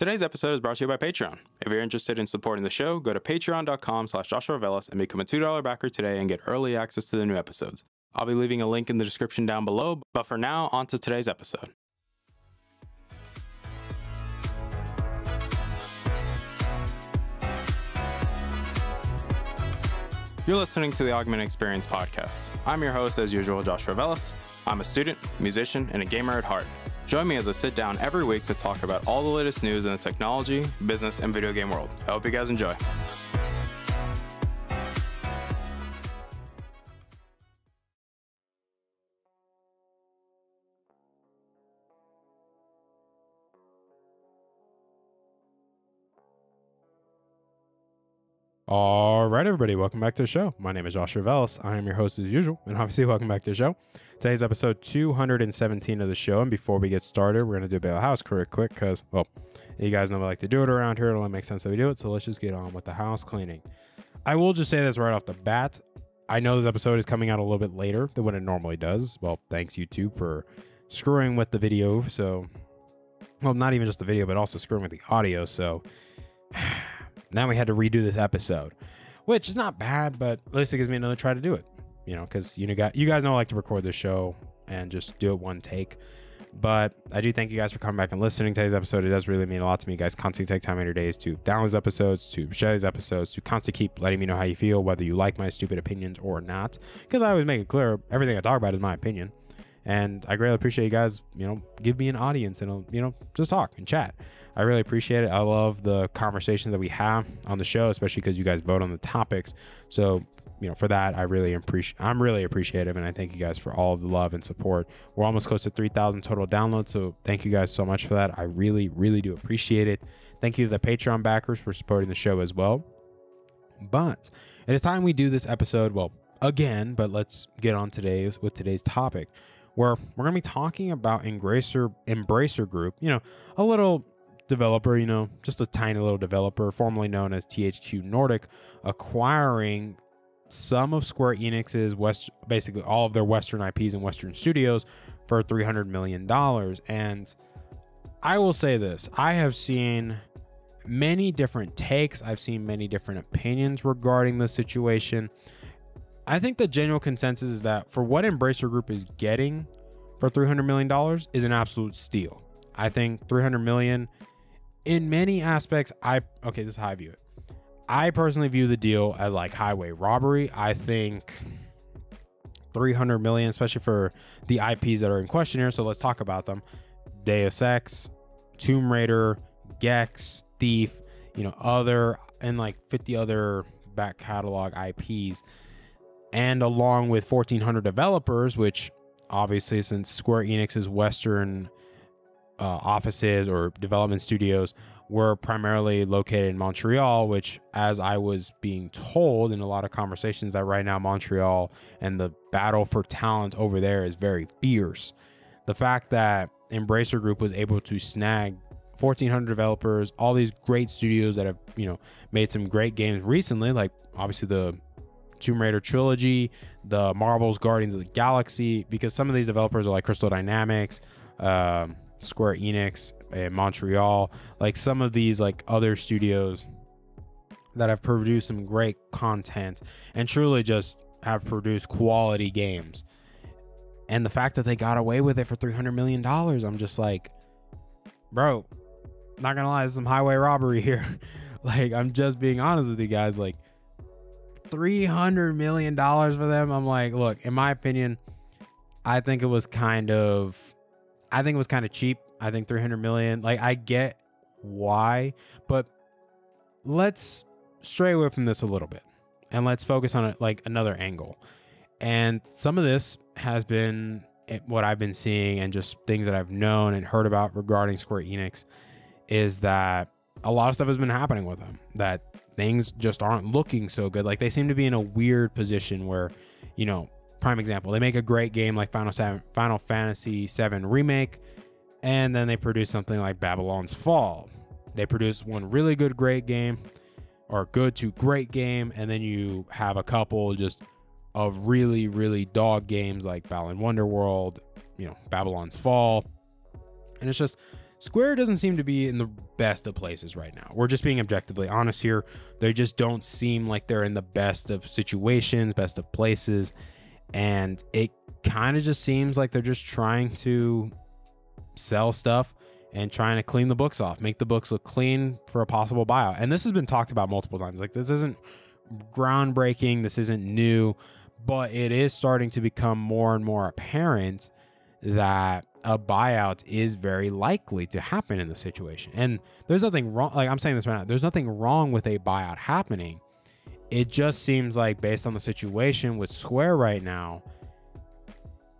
Today's episode is brought to you by Patreon. If you're interested in supporting the show, go to patreon.com slash Joshua Reveles and become a $2 backer today and get early access to the new episodes. I'll be leaving a link in the description down below, but for now, on to today's episode. You're listening to the Augment Experience podcast. I'm your host, as usual, Joshua Reveles. I'm a student, musician, and a gamer at heart. Join me as I sit down every week to talk about all the latest news in the technology, business, and video game world. I hope you guys enjoy. All right, everybody, welcome back to the show. My name is Joshua Reveles. I am your host as usual, and obviously, welcome back to the show. Today's episode 217 of the show, and before we get started, we're going to do a bit of house quick, quick, because, well, you guys know we like to do it around here. It only makes sense that we do it, so let's just get on with the house cleaning. I will just say this right off the bat. I know this episode is coming out a little bit later than what it normally does. Well, thanks, YouTube, for screwing with the video. So, well, not even just the video, but also screwing with the audio. So, now we had to redo this episode, which is not bad, but at least it gives me another try to do it. You know, because you know, you guys know I like to record the show and just do it one take. But I do thank you guys for coming back and listening to today's episode. It does really mean a lot to me. Guys constantly take time in your days to download these episodes, to share these episodes, to constantly keep letting me know how you feel, whether you like my stupid opinions or not. Because I always make it clear everything I talk about is my opinion. And I greatly appreciate you guys, you know, give me an audience and, uh, you know, just talk and chat. I really appreciate it. I love the conversations that we have on the show, especially because you guys vote on the topics. So, you know, for that, I really appreciate. I'm really appreciative, and I thank you guys for all of the love and support. We're almost close to 3,000 total downloads, so thank you guys so much for that. I really, really do appreciate it. Thank you to the Patreon backers for supporting the show as well. But it is time we do this episode. Well, again, but let's get on today with today's topic, where we're gonna be talking about Embracer Embracer Group. You know, a little developer, you know, just a tiny little developer, formerly known as THQ Nordic, acquiring some of Square Enix's West, basically all of their Western IPs and Western studios for $300 million. And I will say this I have seen many different takes, I've seen many different opinions regarding the situation. I think the general consensus is that for what Embracer Group is getting for $300 million is an absolute steal. I think 300 million in many aspects, I okay, this is how I view it. I personally view the deal as like highway robbery. I think 300 million, especially for the IPs that are in question here. So let's talk about them. Deus Ex, Tomb Raider, Gex, Thief, you know, other and like 50 other back catalog IPs. And along with 1400 developers, which obviously since Square Enix's Western uh, offices or development studios were primarily located in Montreal, which, as I was being told in a lot of conversations, that right now Montreal and the battle for talent over there is very fierce. The fact that Embracer Group was able to snag 1,400 developers, all these great studios that have, you know, made some great games recently, like obviously the Tomb Raider trilogy, the Marvel's Guardians of the Galaxy, because some of these developers are like Crystal Dynamics, um, Square Enix in Montreal, like some of these like other studios that have produced some great content and truly just have produced quality games. And the fact that they got away with it for 300 million dollars, I'm just like, bro, not gonna lie, this is some highway robbery here. like, I'm just being honest with you guys. Like, 300 million dollars for them. I'm like, look, in my opinion, I think it was kind of I think it was kind of cheap. I think 300 million. Like I get why, but let's stray away from this a little bit and let's focus on it like another angle. And some of this has been eh, what I've been seeing and just things that I've known and heard about regarding Square Enix is that a lot of stuff has been happening with them that things just aren't looking so good. Like they seem to be in a weird position where, you know, prime example. They make a great game like Final 7, Final Fantasy 7 remake and then they produce something like Babylon's Fall. They produce one really good great game or good to great game and then you have a couple just of really really dog games like Balan Wonderworld, you know, Babylon's Fall. And it's just Square doesn't seem to be in the best of places right now. We're just being objectively honest here. They just don't seem like they're in the best of situations, best of places. And it kind of just seems like they're just trying to sell stuff and trying to clean the books off, make the books look clean for a possible buyout. And this has been talked about multiple times. Like, this isn't groundbreaking, this isn't new, but it is starting to become more and more apparent that a buyout is very likely to happen in the situation. And there's nothing wrong. Like I'm saying this right now, there's nothing wrong with a buyout happening. It just seems like, based on the situation with Square right now,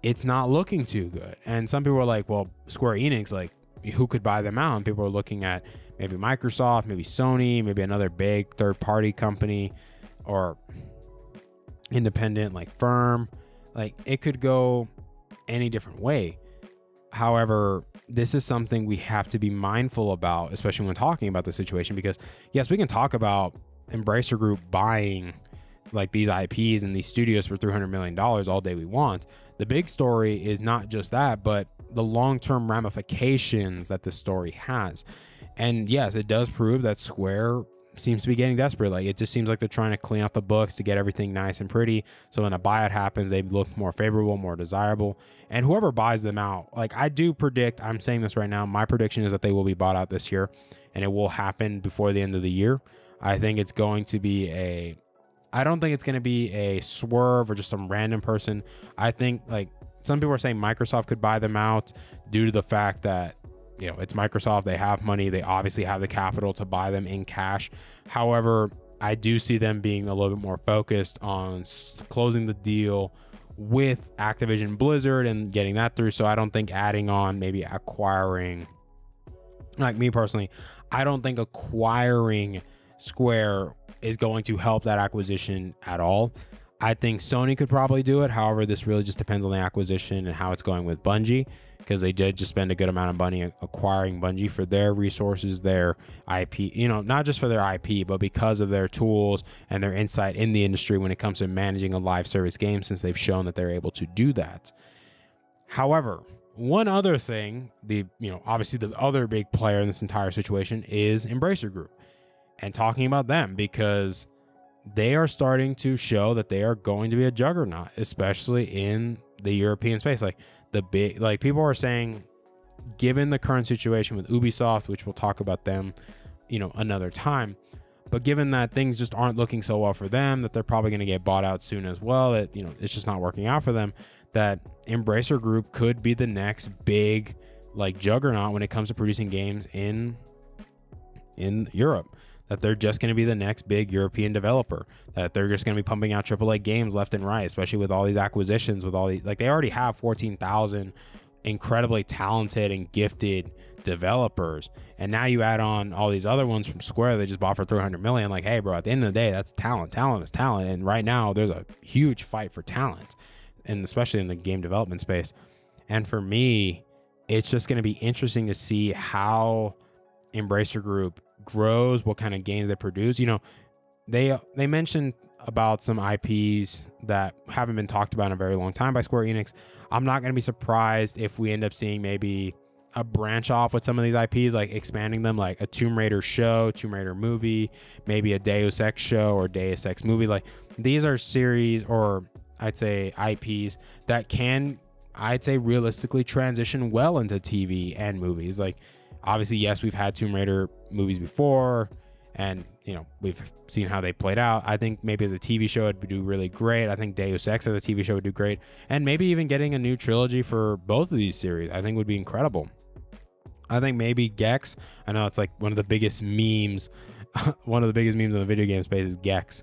it's not looking too good. And some people are like, well, Square Enix, like, who could buy them out? And people are looking at maybe Microsoft, maybe Sony, maybe another big third party company or independent like firm. Like, it could go any different way. However, this is something we have to be mindful about, especially when talking about the situation, because yes, we can talk about Embracer Group buying like these IPs and these studios for $300 million all day we want. The big story is not just that, but the long term ramifications that this story has. And yes, it does prove that Square seems to be getting desperate. Like it just seems like they're trying to clean up the books to get everything nice and pretty. So when a buyout happens, they look more favorable, more desirable. And whoever buys them out, like I do predict, I'm saying this right now, my prediction is that they will be bought out this year and it will happen before the end of the year. I think it's going to be a I don't think it's going to be a swerve or just some random person. I think like some people are saying Microsoft could buy them out due to the fact that you know, it's Microsoft. They have money. They obviously have the capital to buy them in cash. However, I do see them being a little bit more focused on closing the deal with Activision Blizzard and getting that through. So I don't think adding on maybe acquiring, like me personally, I don't think acquiring Square is going to help that acquisition at all. I think Sony could probably do it. However, this really just depends on the acquisition and how it's going with Bungie because they did just spend a good amount of money acquiring Bungie for their resources, their IP, you know, not just for their IP, but because of their tools and their insight in the industry when it comes to managing a live service game, since they've shown that they're able to do that. However, one other thing, the you know, obviously the other big player in this entire situation is Embracer Group. And talking about them because they are starting to show that they are going to be a juggernaut, especially in the European space. Like the big like people are saying given the current situation with Ubisoft, which we'll talk about them, you know, another time. But given that things just aren't looking so well for them, that they're probably going to get bought out soon as well, that you know it's just not working out for them. That Embracer Group could be the next big like juggernaut when it comes to producing games in in Europe that they're just going to be the next big European developer, that they're just going to be pumping out AAA games left and right, especially with all these acquisitions, with all these, like they already have 14,000 incredibly talented and gifted developers. And now you add on all these other ones from Square they just bought for 300 million. Like, hey, bro, at the end of the day, that's talent. Talent is talent. And right now, there's a huge fight for talent, and especially in the game development space. And for me, it's just going to be interesting to see how Embracer Group grows, what kind of games they produce. You know, they uh, they mentioned about some IPs that haven't been talked about in a very long time by Square Enix. I'm not going to be surprised if we end up seeing maybe a branch off with some of these IPs, like expanding them, like a Tomb Raider show, Tomb Raider movie, maybe a Deus Ex show or Deus Ex movie. Like these are series or I'd say IPs that can, I'd say, realistically transition well into TV and movies. Like obviously, yes, we've had Tomb Raider movies before, and you know we've seen how they played out. I think maybe as a TV show it would do really great. I think Deus Ex as a TV show would do great, and maybe even getting a new trilogy for both of these series I think would be incredible. I think maybe Gex. I know it's like one of the biggest memes, one of the biggest memes in the video game space is Gex,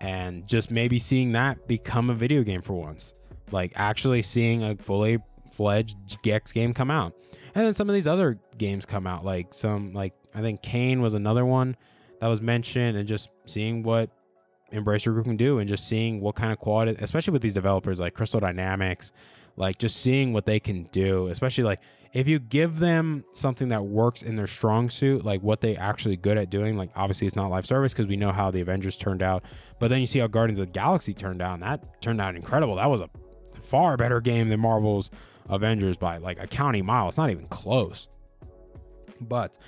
and just maybe seeing that become a video game for once, like actually seeing a fully fledged Gex game come out. And then some of these other games come out, like some like I think Kain was another one that was mentioned, and just seeing what Embracer Group can do, and just seeing what kind of quality, especially with these developers like Crystal Dynamics, like just seeing what they can do, especially like if you give them something that works in their strong suit, like what they actually good at doing, like obviously it's not live service because we know how the Avengers turned out, but then you see how Guardians of the Galaxy turned out, and that turned out incredible. That was a far better game than Marvel's Avengers by like a county mile. It's not even close. But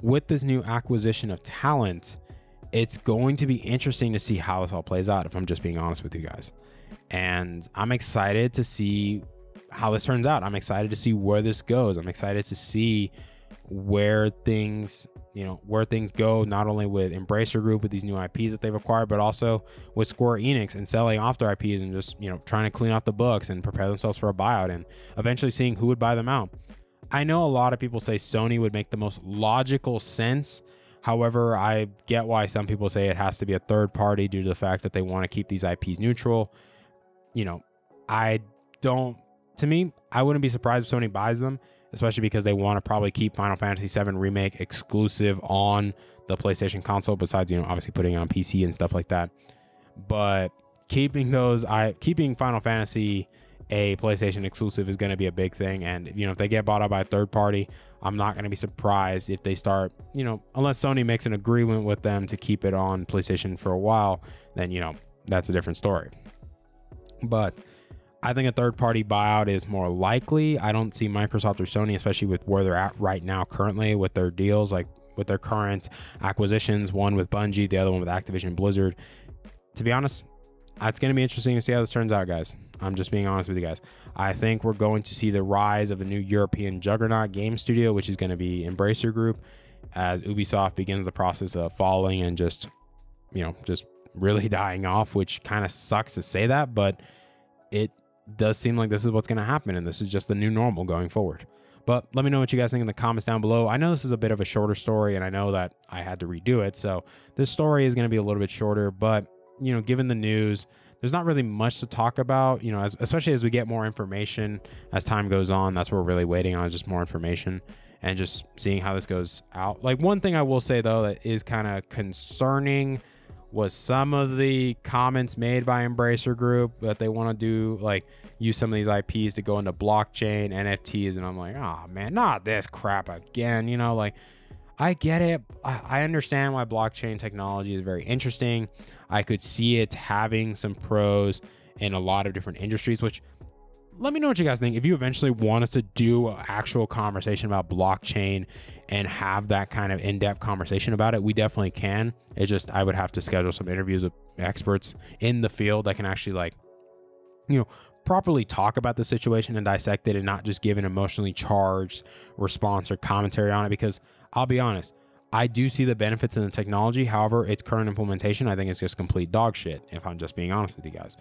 with this new acquisition of talent, it's going to be interesting to see how this all plays out, if I'm just being honest with you guys. And I'm excited to see how this turns out. I'm excited to see where this goes. I'm excited to see where things, you know, where things go, not only with Embracer Group with these new IPs that they've acquired, but also with Square Enix and selling off their IPs and just, you know, trying to clean out the books and prepare themselves for a buyout and eventually seeing who would buy them out. I know a lot of people say Sony would make the most logical sense. However, I get why some people say it has to be a third party due to the fact that they want to keep these IPs neutral. You know, I don't, to me, I wouldn't be surprised if Sony buys them, especially because they want to probably keep Final Fantasy VII Remake exclusive on the PlayStation console, besides, you know, obviously putting it on PC and stuff like that. But keeping those, I keeping Final Fantasy a PlayStation exclusive is going to be a big thing. And, you know, if they get bought out by a third party, I'm not going to be surprised if they start, you know, unless Sony makes an agreement with them to keep it on PlayStation for a while, then, you know, that's a different story. But I think a third party buyout is more likely. I don't see Microsoft or Sony, especially with where they're at right now currently with their deals, like with their current acquisitions, one with Bungie, the other one with Activision Blizzard. To be honest, it's going to be interesting to see how this turns out, guys. I'm just being honest with you guys. I think we're going to see the rise of a new European juggernaut game studio, which is going to be Embracer Group, as Ubisoft begins the process of falling and just, you know, just really dying off, which kind of sucks to say that, but it does seem like this is what's going to happen, and this is just the new normal going forward. But let me know what you guys think in the comments down below. I know this is a bit of a shorter story, and I know that I had to redo it, so this story is going to be a little bit shorter, but you know, given the news, there's not really much to talk about, you know, as, especially as we get more information as time goes on. That's what we're really waiting on, just more information and just seeing how this goes out. Like, one thing I will say, though, that is kind of concerning was some of the comments made by Embracer Group that they want to do, like, use some of these IPs to go into blockchain, NFTs. And I'm like, oh, man, not this crap again, you know, like, I get it. I understand why blockchain technology is very interesting. I could see it having some pros in a lot of different industries, which let me know what you guys think. If you eventually want us to do an actual conversation about blockchain and have that kind of in depth conversation about it, we definitely can. It's just, I would have to schedule some interviews with experts in the field that can actually, like, you know, properly talk about the situation and dissect it and not just give an emotionally charged response or commentary on it because I'll be honest, I do see the benefits in the technology. However, its current implementation, I think, is just complete dog shit, if I'm just being honest with you guys.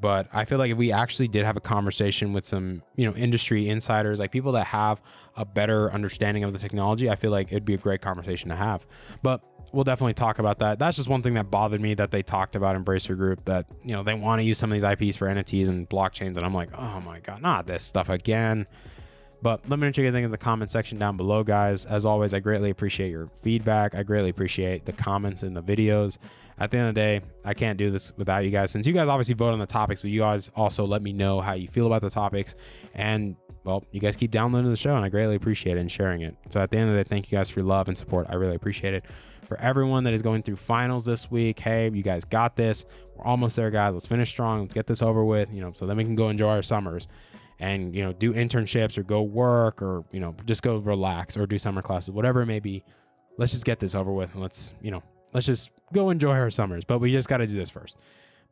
But I feel like if we actually did have a conversation with some, you know, industry insiders, like people that have a better understanding of the technology, I feel like it'd be a great conversation to have. But we'll definitely talk about that. That's just one thing that bothered me that they talked about Embracer Group that, you know, they want to use some of these IPs for NFTs and blockchains. And I'm like, oh my God, not this stuff again. But let me know what you think in the comment section down below, guys. As always, I greatly appreciate your feedback. I greatly appreciate the comments in the videos. At the end of the day, I can't do this without you guys. Since you guys obviously vote on the topics, but you guys also let me know how you feel about the topics. And, well, you guys keep downloading the show, and I greatly appreciate it and sharing it. So at the end of the day, thank you guys for your love and support. I really appreciate it. For everyone that is going through finals this week, hey, you guys got this. We're almost there, guys. Let's finish strong. Let's get this over with, you know, so then we can go enjoy our summers and you know do internships or go work or you know just go relax or do summer classes whatever it may be let's just get this over with and let's you know let's just go enjoy our summers. But we just got to do this first.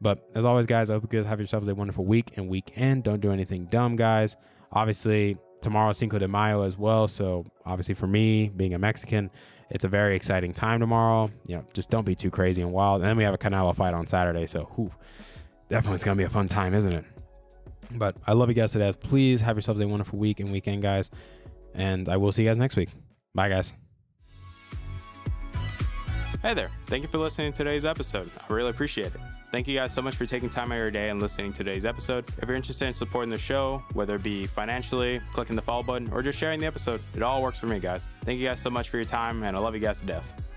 But as always guys i hope you guys have yourselves a wonderful week and weekend. Don't do anything dumb guys. Obviously tomorrow cinco de mayo as well so obviously for me being a mexican it's a very exciting time tomorrow. You know just don't be too crazy and wild. And then we have a canelo fight on saturday so whew, definitely it's gonna be a fun time isn't it but I love you guys to death. Please have yourselves a wonderful week and weekend, guys. And I will see you guys next week. Bye, guys. Hey there. Thank you for listening to today's episode. I really appreciate it. Thank you guys so much for taking time out of your day and listening to today's episode. If you're interested in supporting the show, whether it be financially, clicking the follow button, or just sharing the episode, it all works for me, guys. Thank you guys so much for your time, and I love you guys to death.